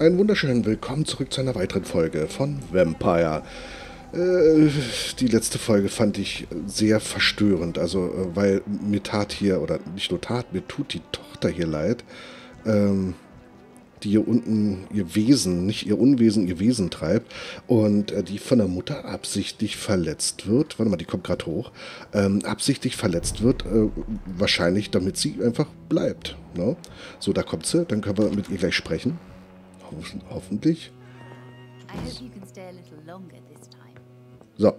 Einen wunderschönen Willkommen zurück zu einer weiteren Folge von Vampire. Äh, die letzte Folge fand ich sehr verstörend, also äh, weil mir tat hier, oder nicht nur tat, mir tut die Tochter hier leid, ähm, die hier unten ihr Wesen, nicht ihr Unwesen, ihr Wesen treibt und äh, die von der Mutter absichtlich verletzt wird. Warte mal, die kommt gerade hoch. Ähm, absichtlich verletzt wird, äh, wahrscheinlich damit sie einfach bleibt. Ne? So, da kommt sie, dann können wir mit ihr gleich sprechen. Hoffentlich. So.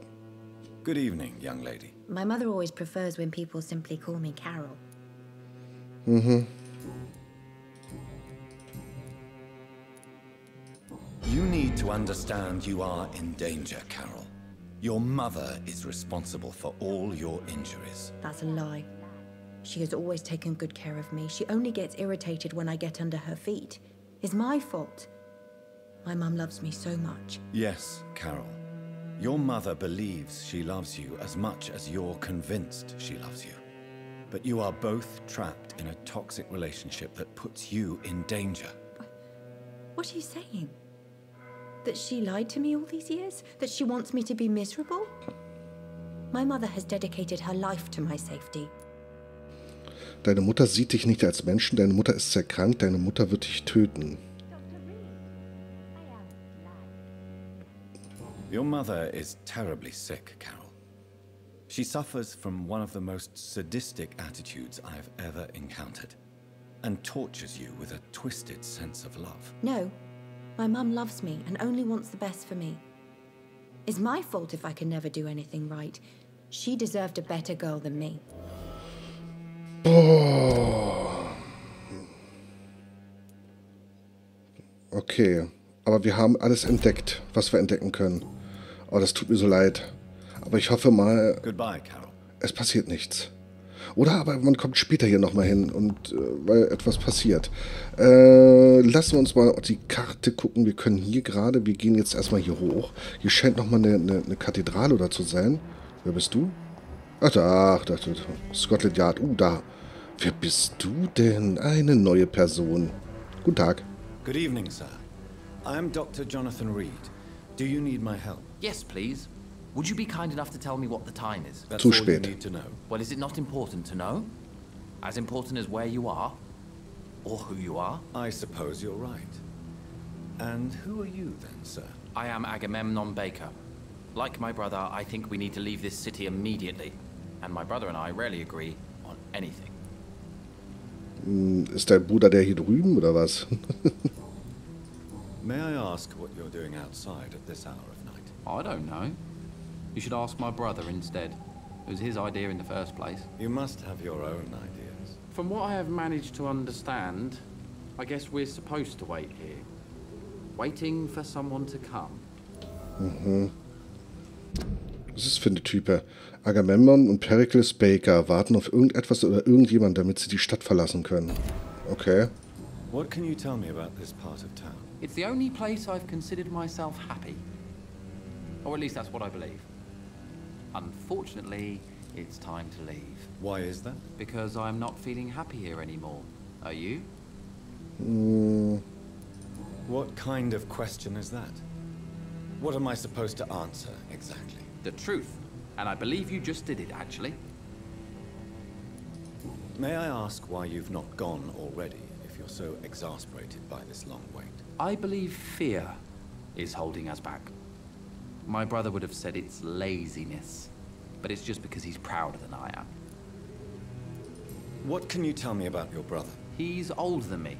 Good evening, young lady. My mother always prefers when people simply call me Carol. Mhm. You need to understand you are in danger, Carol. Your mother is responsible for all your injuries. That's a lie. She has always taken good care of me. She only gets irritated when I get under her feet. It's my fault. My mum loves me so much. Yes, Carol. Your mother believes she loves you as much as you're convinced she loves you. But you are both trapped in a toxic relationship that puts you in danger. What are you saying? That she lied to me all these years? That she wants me to be miserable? My mother has dedicated her life to my safety. Deine Mutter sieht dich nicht als Menschen, deine Mutter ist sehr krank, deine Mutter wird dich töten. Your mother is terribly sick, Carol. She suffers from one of the most sadistic attitudes I've ever encountered, and tortures you with a twisted sense of love. No, my mum loves me and only wants the best for me. It's my fault if I can never do anything right. She deserved a better girl than me. Okay, aber wir haben alles entdeckt, was wir entdecken können. Oh, das tut mir so leid. Aber ich hoffe mal, Goodbye, Carol. es passiert nichts. Oder aber man kommt später hier nochmal hin und äh, weil etwas passiert. Äh, lassen wir uns mal auf die Karte gucken. Wir können hier gerade, wir gehen jetzt erstmal hier hoch. Hier scheint nochmal eine, eine, eine Kathedrale oder zu sein. Wer bist du? Ach, da, ach, da, da, Scotland Yard. Uh, da. Wer bist du denn? Eine neue Person. Guten Tag. Good evening, sir. I'm Dr. Jonathan Reed. Do you need my help? Yes, please. Would you be kind enough to tell me what the time is? That's Zu all you spät. need to know. Well, is it not important to know? As important as where you are? Or who you are? I suppose you're right. And who are you then, sir? I am Agamemnon Baker. Like my brother, I think we need to leave this city immediately. And my brother and I rarely agree on anything. Mm, hm, Ist dein Bruder der hier drüben oder was? May I ask what you're doing outside at this hour of night? I don't know. You should ask my brother instead. It was his idea in the first place. You must have your own ideas. From what I have managed to understand, I guess we're supposed to wait here. Waiting for someone to come. Mm-hmm. Was ist das für eine Type? Agamemnon und Pericles Baker warten auf irgendetwas oder irgendjemand, damit sie die Stadt verlassen können. Okay. What can you tell me about this part of town? It's the only place I've considered myself happy. Or at least that's what I believe. Unfortunately, it's time to leave. Why is that? Because I'm not feeling happy here anymore. Are you? What kind of question is that? What am I supposed to answer exactly? The truth. And I believe you just did it, actually. May I ask why you've not gone already if you're so exasperated by this long wait? I believe fear is holding us back. My brother would have said it's laziness, but it's just because he's prouder than I am. What can you tell me about your brother? He's older than me,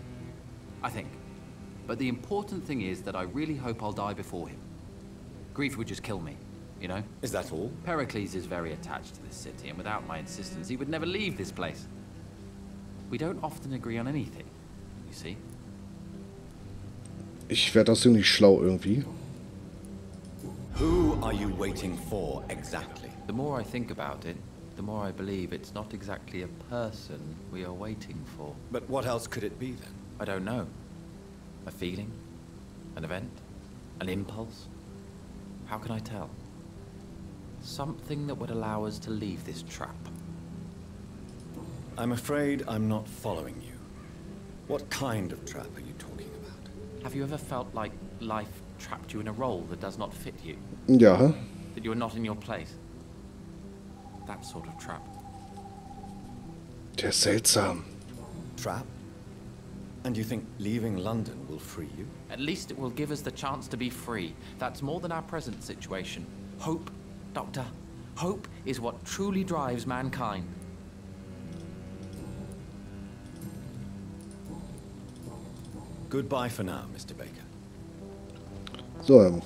I think. But the important thing is that I really hope I'll die before him. Grief would just kill me, you know? Is that all? Pericles is very attached to this city, and without my insistence, he would never leave this place. We don't often agree on anything, you see? Ich werde aus dem nicht schlau irgendwie. Who are you waiting for exactly? The more I think about it, the more I believe it's not exactly a person we are waiting for. But what else could it be then? I don't know. A feeling? An event? An impulse? How can I tell? Something that would allow us to leave this trap. I'm afraid I'm not following you. What kind of trap are you talking about? Have you ever felt like life trapped you in a role that does not fit you? Ja. That you are not in your place? That sort of trap. Der ist seltsam. Um, trap? And you think leaving London will free you? At least it will give us the chance to be free. That's more than our present situation. Hope, Doctor. Hope is what truly drives mankind. Goodbye for now, Mr. Baker. So, ähm,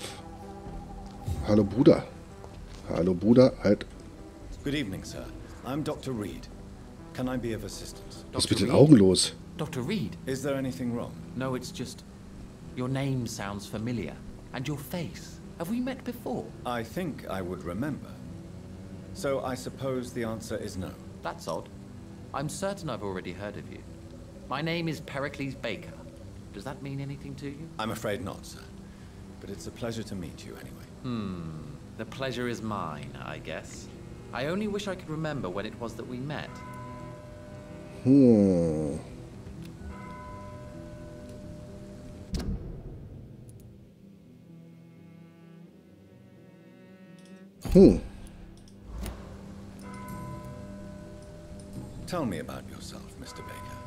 hallo Bruder. Hallo Bruder, halt. Good evening, sir. I'm Dr. Reid. Can I be of assistance? Was Dr. mit den Reid? Augen los? Dr. Reid? Is there anything wrong? No, it's just. Your name sounds familiar. And your face. Have we met before? I think I would remember. So I suppose the answer is no. That's odd. I'm certain I've already heard of you. My name is Pericles Baker. Does that mean anything to you? I'm afraid not, sir. But it's a pleasure to meet you anyway. Hmm. The pleasure is mine, I guess. I only wish I could remember when it was that we met. Hm. Hm. Tell me about yourself, Mr. Baker.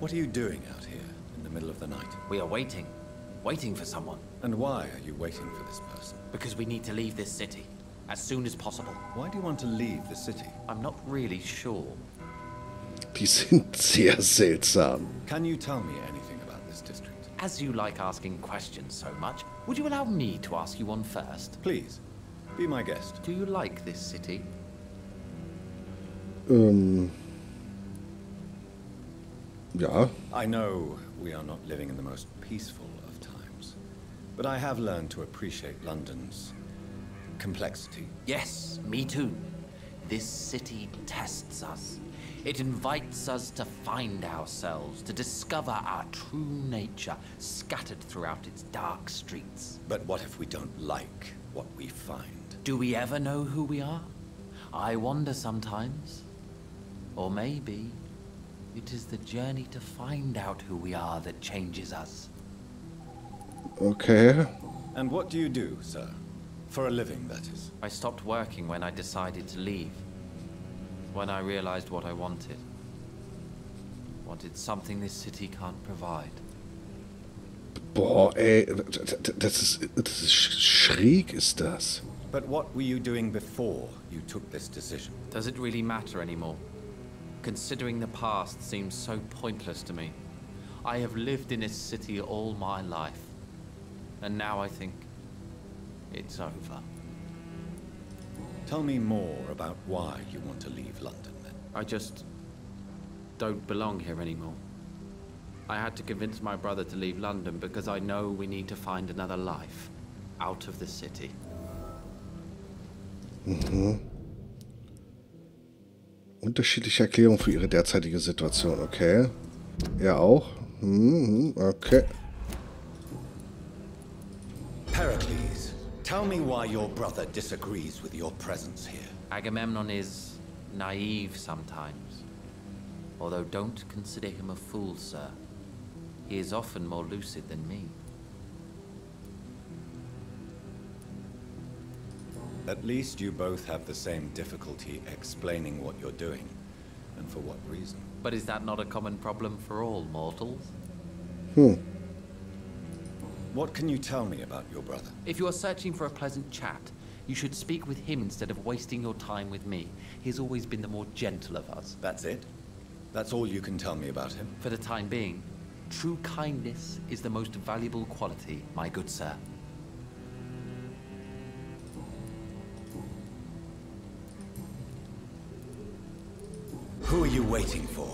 What are you doing out here in the middle of the night? We are waiting. Waiting for someone. And why are you waiting for this person? Because we need to leave this city. As soon as possible. Why do you want to leave the city? I'm not really sure. Die sind sehr seltsam. Can you tell me anything about this district? As you like asking questions so much, would you allow me to ask you one first? Please, be my guest. Do you like this city? Um, ähm. Ja. I know we are not living in the most peaceful of times, but I have learned to appreciate London's complexity. Yes, me too. This city tests us. It invites us to find ourselves, to discover our true nature scattered throughout its dark streets. But what if we don't like what we find? Do we ever know who we are? I wonder sometimes. Or maybe it is the journey to find out who we are that changes us. Okay. And what do you do, sir? For a living, that is. I stopped working when I decided to leave. When I realized what I wanted. Wanted something this city can't provide. Boah, ey, das ist, das ist schräg, ist das. But what were you doing before you took this decision? Does it really matter anymore? Considering the past seems so pointless to me. I have lived in this city all my life. And now I think it's over. Tell me more about why you want to leave London, then. I just don't belong here anymore. I had to convince my brother to leave London because I know we need to find another life out of the city. Unterschiedliche Erklärungen für ihre derzeitige Situation, okay. Er auch. Mhm, okay. Pericles, tell me why your brother disagrees with your presence here. Agamemnon is naive sometimes. Although don't consider him a fool, sir. He is often more lucid than me. At least you both have the same difficulty explaining what you're doing, and for what reason. But is that not a common problem for all mortals? Hmm. What can you tell me about your brother? If you are searching for a pleasant chat, you should speak with him instead of wasting your time with me. He's always been the more gentle of us. That's it? That's all you can tell me about him? For the time being, true kindness is the most valuable quality, my good sir. Who are you waiting for?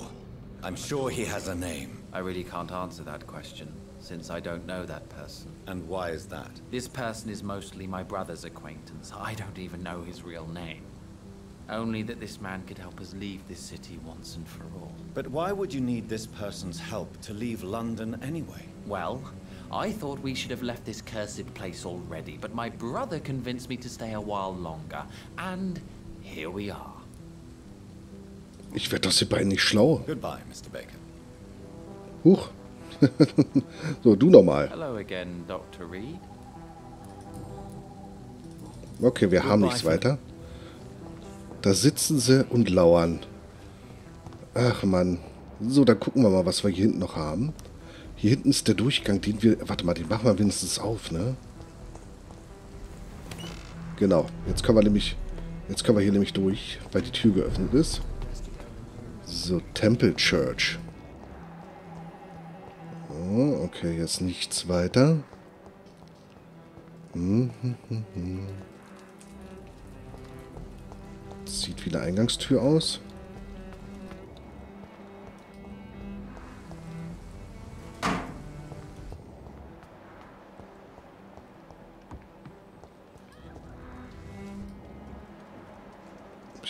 I'm sure he has a name. I really can't answer that question, since I don't know that person. And why is that? This person is mostly my brother's acquaintance. I don't even know his real name. Only that this man could help us leave this city once and for all. But why would you need this person's help to leave London anyway? Well, I thought we should have left this cursed place already, but my brother convinced me to stay a while longer. And here we are. Ich werde aus den beiden nicht schlau. Goodbye, Mr. Baker. Huch. so, du nochmal. Hello again, Dr. Reed. Okay, wir haben nichts weiter. Da sitzen sie und lauern. Ach Mann. So, dann gucken wir mal, was wir hier hinten noch haben. Hier hinten ist der Durchgang, den wir... Warte mal, den machen wir wenigstens auf, ne? Genau. Jetzt können wir nämlich... Jetzt können wir hier nämlich durch, weil die Tür geöffnet ist. So, Temple Church. Oh, okay, jetzt nichts weiter. Hm, hm, hm. Sieht wie eine Eingangstür aus.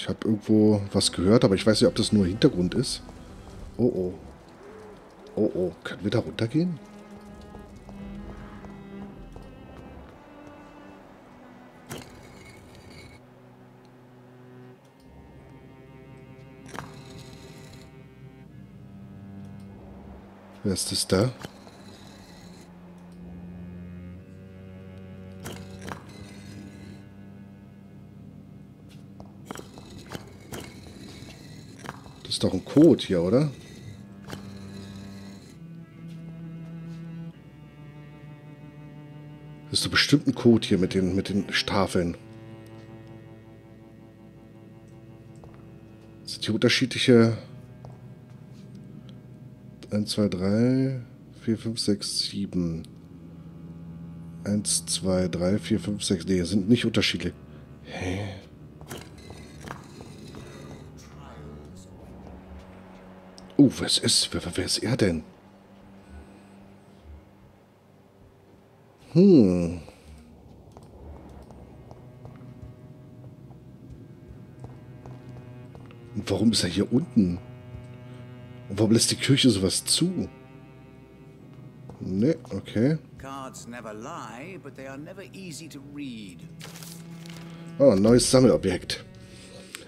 Ich habe irgendwo was gehört, aber ich weiß nicht, ob das nur Hintergrund ist. Oh oh. Oh oh. Können wir da runtergehen? Wer ist das da? Ist doch ein Code hier, oder? Das ist doch bestimmt ein Code hier mit den, mit den Stafeln. Das sind hier unterschiedliche 1, 2, 3, 4, 5, 6, 7. 1, 2, 3, 4, 5, 6. Nee, sind nicht unterschiedlich. Oh, was ist? Wer, wer ist er denn? Hm. Und warum ist er hier unten? Und warum lässt die Kirche sowas zu? Ne, okay. Oh, neues Sammelobjekt.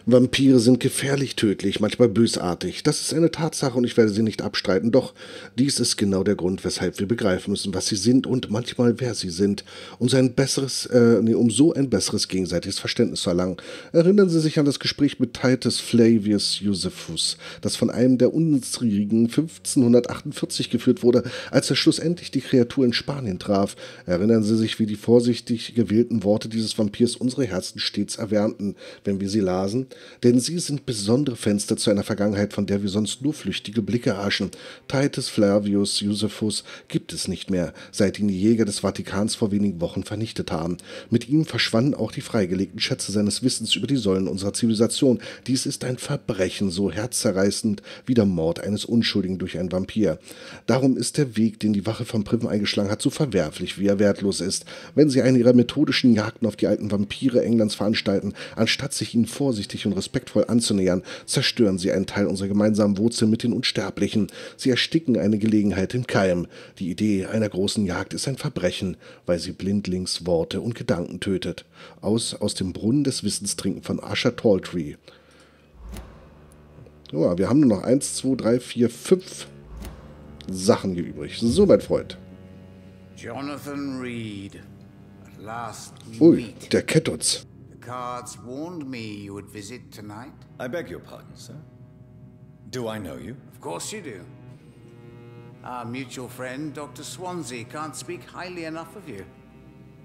Vampire sind gefährlich tödlich, manchmal bösartig. Das ist eine Tatsache und ich werde sie nicht abstreiten. Doch dies ist genau der Grund, weshalb wir begreifen müssen, was sie sind und manchmal wer sie sind, um, so ein besseres, äh, nee, um so ein besseres gegenseitiges Verständnis zu erlangen. Erinnern Sie sich an das Gespräch mit Titus Flavius Josephus, das von einem der unsrigen 1548 geführt wurde, als er schlussendlich die Kreatur in Spanien traf. Erinnern Sie sich, wie die vorsichtig gewählten Worte dieses Vampirs unsere Herzen stets erwärmten, wenn wir sie lasen? Denn sie sind besondere Fenster zu einer Vergangenheit, von der wir sonst nur flüchtige Blicke erhaschen. Titus Flavius Josephus gibt es nicht mehr, seit ihn die Jäger des Vatikans vor wenigen Wochen vernichtet haben. Mit ihm verschwanden auch die freigelegten Schätze seines Wissens über die Säulen unserer Zivilisation. Dies ist ein Verbrechen, so herzzerreißend wie der Mord eines Unschuldigen durch einen Vampir. Darum ist der Weg, den die Wache von Priven eingeschlagen hat, so verwerflich, wie er wertlos ist. Wenn sie eine ihrer methodischen Jagden auf die alten Vampire Englands veranstalten, anstatt sich ihnen vorsichtig und respektvoll anzunähern, zerstören sie einen Teil unserer gemeinsamen Wurzel mit den Unsterblichen. Sie ersticken eine Gelegenheit im Keim. Die Idee einer großen Jagd ist ein Verbrechen, weil sie blindlings Worte und Gedanken tötet. Aus, aus dem Brunnen des Wissens trinken von Usher Talltree. So, wir haben nur noch eins, zwei, drei, vier, fünf Sachen hier übrig. So, mein Freund. Jonathan Reed. Ui, der kennt uns. The cards warned me you would visit tonight. I beg your pardon, sir. Do I know you? Of course you do. Our mutual friend, Dr. Swansea, can't speak highly enough of you.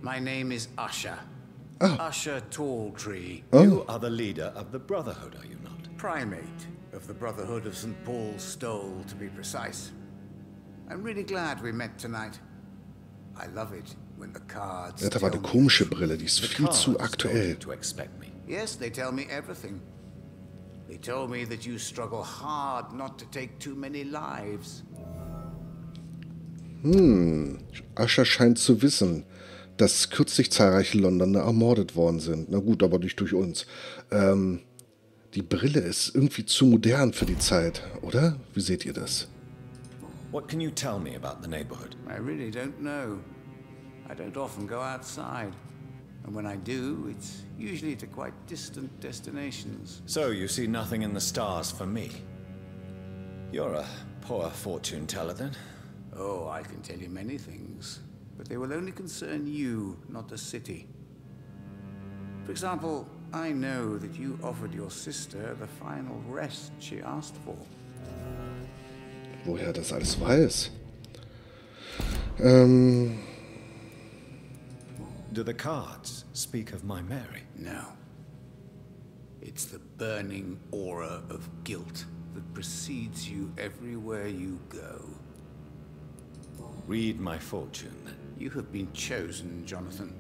My name is Usher. Oh. Usher Talltree, oh. You are the leader of the Brotherhood, are you not? primate of the Brotherhood of St. Paul's Stole, to be precise. I'm really glad we met tonight. I love it when the cards. Hat aber eine komische. Brille, die ist viel zu aktuell. Yes, they tell me everything. They told me that you struggle hard not to take too many lives. Ascher scheint zu wissen, dass kürzlich zahlreiche Londoner ermordet worden sind. Na gut, aber nicht durch uns. Ähm, die Brille ist irgendwie zu modern für die Zeit, oder? Wie seht ihr das? What can you tell me about the neighborhood? I really don't know. I don't often go outside. And when I do, it's usually to quite distant destinations. So you see nothing in the stars for me. You're a poor fortune teller then. Oh, I can tell you many things, but they will only concern you, not the city. For example, I know that you offered your sister the final rest she asked for. Woher das alles weiß? Ähm. Do the cards speak of my Mary? No. It's the burning aura of guilt that precedes you everywhere you go. Read my fortune. You have been chosen, Jonathan.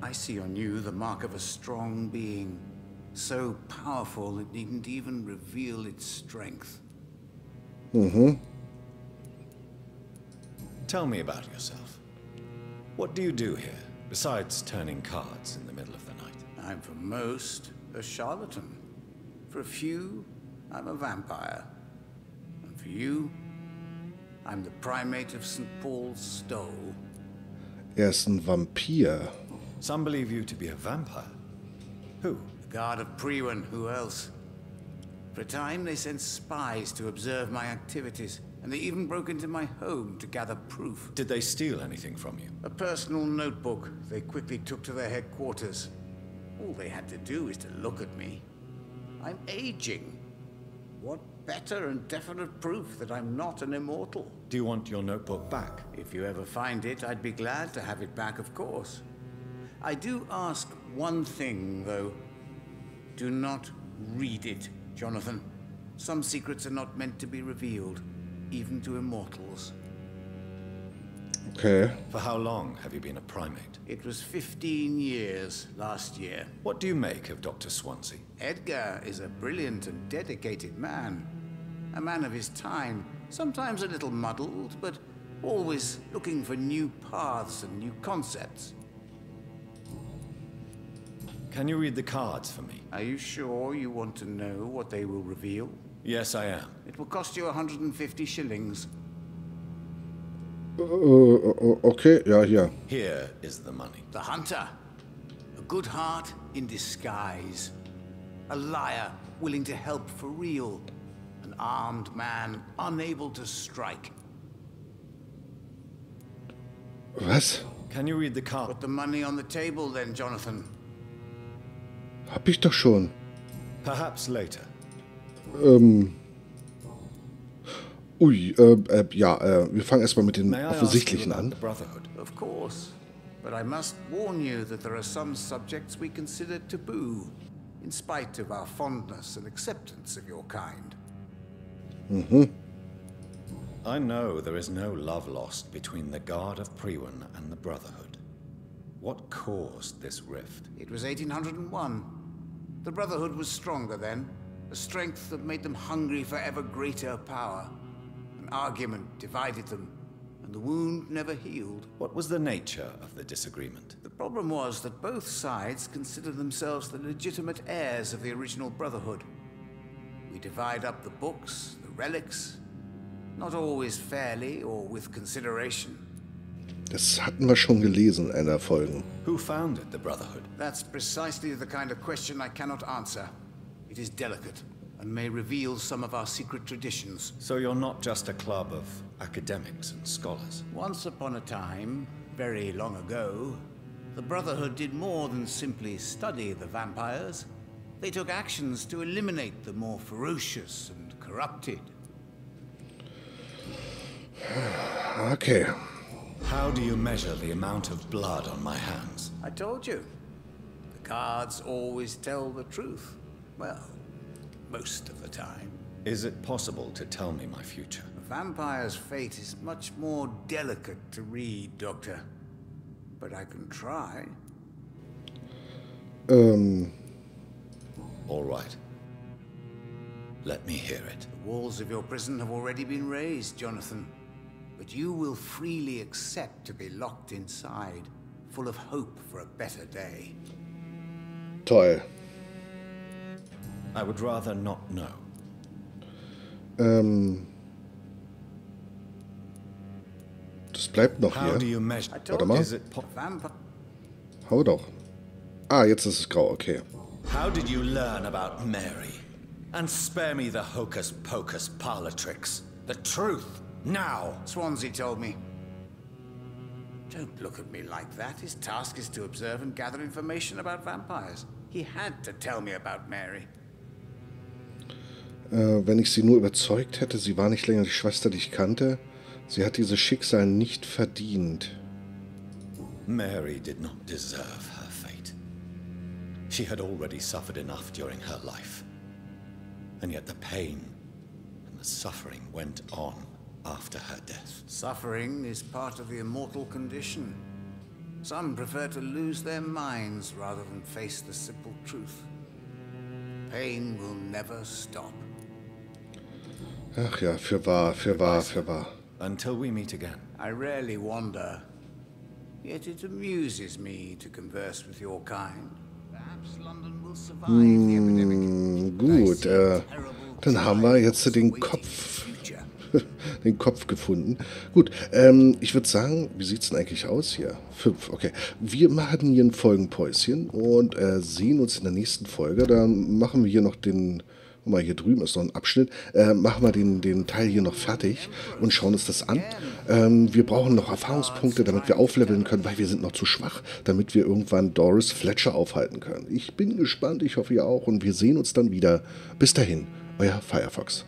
I see on you the mark of a strong being, so powerful it needn't even reveal its strength. Mm-hmm. Tell me about yourself. What do you do here, besides turning cards in the middle of the night? I'm for most a charlatan. For a few, I'm a vampire. And for you, I'm the primate of St. Paul's Stole. Er ist ein Vampir. Some believe you to be a vampire. Who? The guard of Priwen, who else? For a time, they sent spies to observe my activities, and they even broke into my home to gather proof. Did they steal anything from you? A personal notebook they quickly took to their headquarters. All they had to do is to look at me. I'm aging. What better and definite proof that I'm not an immortal? Do you want your notebook back? If you ever find it, I'd be glad to have it back, of course. I do ask one thing, though. Do not read it, Jonathan. Some secrets are not meant to be revealed, even to immortals. Okay. For how long have you been a primate? It was 15 years last year. What do you make of Dr. Swansea? Edgar is a brilliant and dedicated man. A man of his time, sometimes a little muddled, but always looking for new paths and new concepts. Can you read the cards for me? Are you sure you want to know what they will reveal? Yes, I am. It will cost you 150 shillings. Äh, okay, ja, hier. Here is the money. The hunter. A good heart in disguise. A liar willing to help for real. An armed man unable to strike. Was? Can you read the card? Put the money on the table then, Jonathan. Hab ich doch schon. Perhaps later. Ähm. Ui, äh, äh, ja, øh, äh, wir fangen erstmal mit den May I ask you offensichtlichen an. the Brotherhood? Of course. But I must warn you that there are some subjects we consider taboo, in spite of our fondness and acceptance of your kind. Mm-hmm. I know there is no love lost between the Guard of Priwen and the Brotherhood. What caused this rift? It was 1801. The Brotherhood was stronger then, a strength that made them hungry for ever greater power. An argument divided them, and the wound never healed. What was the nature of the disagreement? The problem was that both sides considered themselves the legitimate heirs of the original Brotherhood. We divide up the books, the relics, not always fairly or with consideration. Das hatten wir schon gelesen in einer Folge. Who founded the Brotherhood? That's precisely the kind of question I cannot answer. It is delicate and may reveal some of our secret traditions. So you're not just a club of academics and scholars. Once upon a time, very long ago, the Brotherhood did more than simply study the vampires. They took actions to eliminate the more ferocious and corrupted. Okay. How do you measure the amount of blood on my hands? I told you. The cards always tell the truth. Well, most of the time. Is it possible to tell me my future? A vampire's fate is much more delicate to read, Doctor. But I can try. Ähm, All right. Let me hear it. The walls of your prison have already been raised, Jonathan. But you will freely accept to be locked inside, full of hope for a better day. toll. I would rather not know. Ähm, das bleibt noch How do hier. you measure? I told Warte mal. you, Is it. Hau doch. Ah, jetzt ist es grau, okay. How did you learn about Mary? And spare me the hocus pocus parlor tricks. The truth. Now! Swansea told me. Don't look at me like that. His task is to observe and gather information about vampires. He had to tell me about Mary. Äh, wenn ich sie nur überzeugt hätte, sie war nicht länger die Schwester, die ich kannte. Sie hat dieses Schicksal nicht verdient. Mary did not deserve her fate. She had already suffered enough during her life. And yet the pain and the suffering went on after her death. Suffering is part of the immortal condition. Some prefer to lose their minds rather than face the simple truth. Pain will never stop. Ach ja, für wahr, für wahr, für wahr. Until we meet again. I rarely wander, yet it amuses me to converse with your kind. Perhaps London will survive the epidemic. Hm, but I gut, äh, dann haben wir jetzt den Kopf, den Kopf gefunden. Gut, ähm, ich würde sagen, wie sieht's denn eigentlich aus hier? Fünf, okay. Wir machen hier ein Folgenpäuschen und äh, sehen uns in der nächsten Folge. Dann machen wir hier noch den, guck mal, hier drüben ist noch ein Abschnitt, äh, machen wir den, den Teil hier noch fertig und schauen uns das an. Ähm, wir brauchen noch Erfahrungspunkte, damit wir aufleveln können, weil wir sind noch zu schwach, damit wir irgendwann Doris Fletcher aufhalten können. Ich bin gespannt, ich hoffe ihr auch und wir sehen uns dann wieder. Bis dahin, euer Firefox.